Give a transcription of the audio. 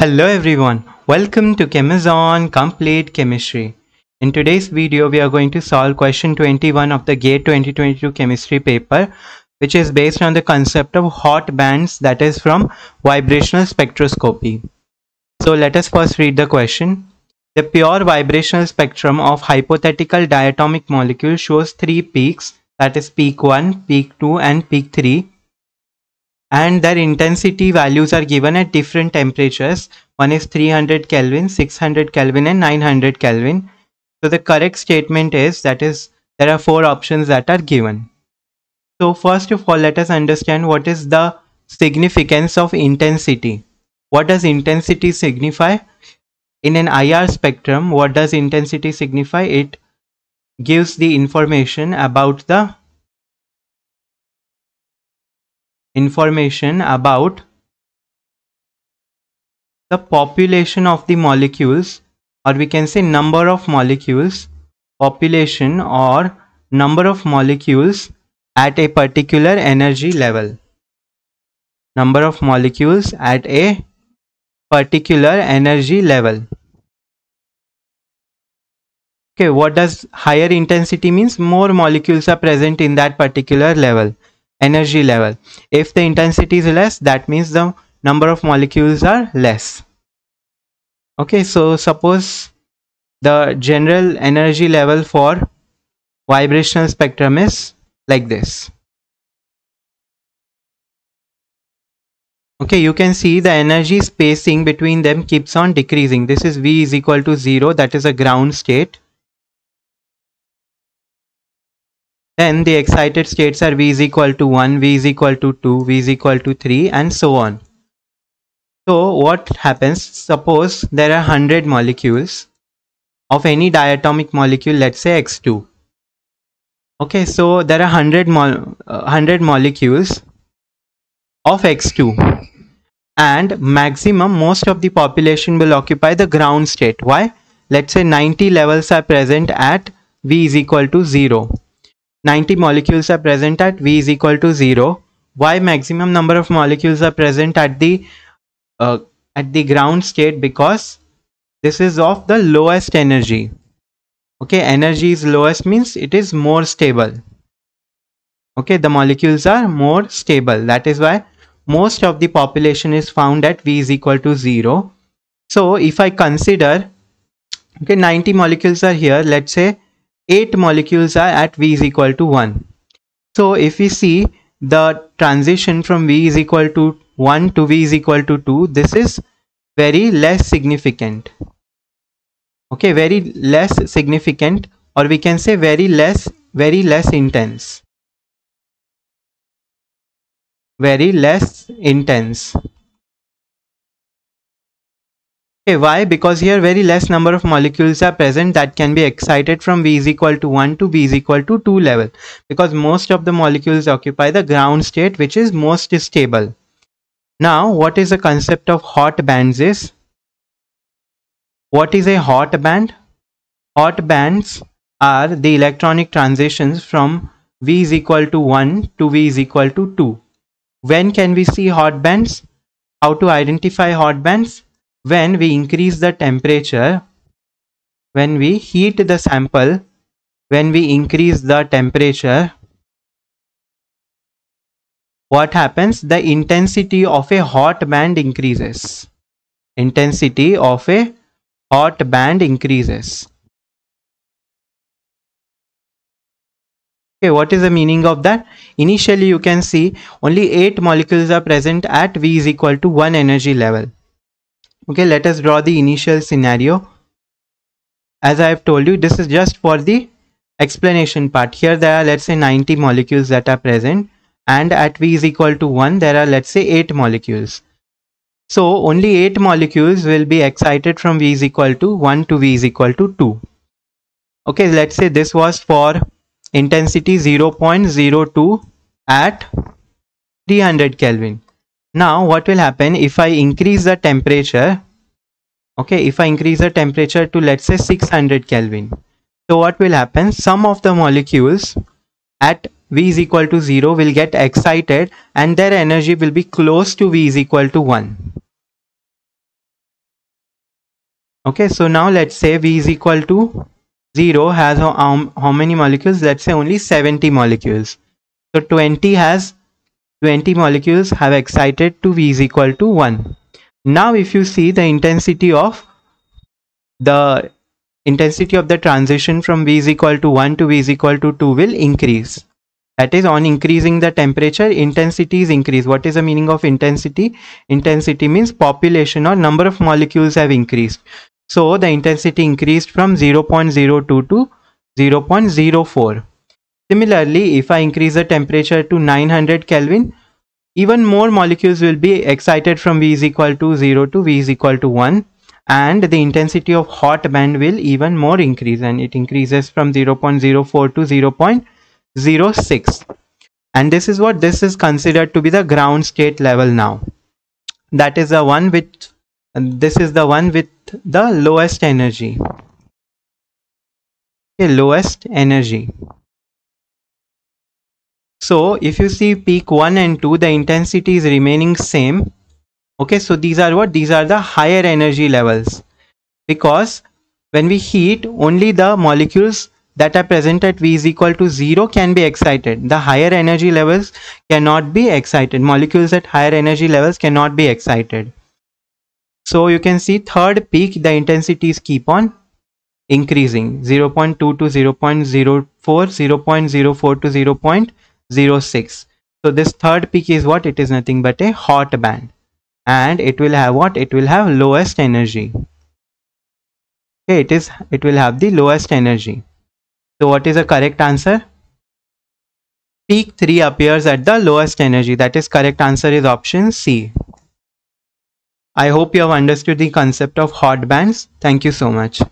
Hello everyone, welcome to Chemazon Complete Chemistry. In today's video, we are going to solve question 21 of the GATE 2022 chemistry paper, which is based on the concept of hot bands that is from vibrational spectroscopy. So let us first read the question. The pure vibrational spectrum of hypothetical diatomic molecule shows three peaks that is peak 1, peak 2 and peak 3 and their intensity values are given at different temperatures. One is 300 Kelvin, 600 Kelvin and 900 Kelvin. So the correct statement is that is there are four options that are given. So first of all let us understand what is the significance of intensity. What does intensity signify? in an IR spectrum, what does intensity signify? It gives the information about the information about the population of the molecules or we can say number of molecules population or number of molecules at a particular energy level. Number of molecules at a particular energy level. Okay what does higher intensity means? More molecules are present in that particular level energy level. If the intensity is less that means the number of molecules are less. Okay so suppose the general energy level for vibrational spectrum is like this. Okay you can see the energy spacing between them keeps on decreasing. This is v is equal to 0 that is a ground state then the excited states are v is equal to 1 v is equal to 2 v is equal to 3 and so on. So what happens? Suppose there are 100 molecules of any diatomic molecule let's say x2 okay so there are 100 mo uh, 100 molecules of x2 and maximum most of the population will occupy the ground state. Why? Let's say 90 levels are present at v is equal to 0 90 molecules are present at v is equal to 0 why maximum number of molecules are present at the uh, at the ground state because this is of the lowest energy. Okay energy is lowest means it is more stable. Okay the molecules are more stable. That is why most of the population is found at V is equal to 0. So if I consider, okay, 90 molecules are here, let's say 8 molecules are at V is equal to 1. So if we see the transition from V is equal to 1 to V is equal to 2, this is very less significant. Okay, very less significant or we can say very less, very less intense very less intense. Okay, why? Because here very less number of molecules are present that can be excited from V is equal to 1 to V is equal to 2 level. Because most of the molecules occupy the ground state which is most stable. Now, what is the concept of hot bands is? What is a hot band? Hot bands are the electronic transitions from V is equal to 1 to V is equal to 2 when can we see hot bands? How to identify hot bands? When we increase the temperature, when we heat the sample, when we increase the temperature, what happens? The intensity of a hot band increases. Intensity of a hot band increases. okay what is the meaning of that initially you can see only eight molecules are present at v is equal to one energy level okay let us draw the initial scenario. As i have told you this is just for the explanation part. Here there are let's say 90 molecules that are present and at v is equal to 1 there are let's say 8 molecules. So only 8 molecules will be excited from v is equal to 1 to v is equal to 2 okay let's say this was for intensity 0.02 at 300 Kelvin. Now what will happen if I increase the temperature okay if I increase the temperature to let's say 600 Kelvin. So what will happen some of the molecules at V is equal to 0 will get excited and their energy will be close to V is equal to 1. okay so now let's say v is equal to 0 has how, how many molecules let's say only 70 molecules so 20 has 20 molecules have excited to v is equal to 1 now if you see the intensity of the intensity of the transition from v is equal to 1 to v is equal to 2 will increase. That is on increasing the temperature intensity is increased. What is the meaning of intensity? Intensity means population or number of molecules have increased. So the intensity increased from 0.02 to 0.04 similarly if i increase the temperature to 900 kelvin even more molecules will be excited from v is equal to 0 to v is equal to 1 and the intensity of hot band will even more increase and it increases from 0.04 to 0. 0.06 and this is what this is considered to be the ground state level now. That is the one with this is the one with the lowest energy. Okay, lowest energy so if you see peak 1 and 2 the intensity is remaining same okay so these are what these are the higher energy levels because when we heat only the molecules that are present at V is equal to 0 can be excited. The higher energy levels cannot be excited. Molecules at higher energy levels cannot be excited. So you can see third peak, the intensities keep on increasing 0.2 to 0.04, 0.04 to 0.06. So this third peak is what? It is nothing but a hot band. And it will have what? It will have lowest energy. Okay, it is it will have the lowest energy. So what is the correct answer? Peak 3 appears at the lowest energy. That is correct answer is option C. I hope you have understood the concept of hot bands. Thank you so much.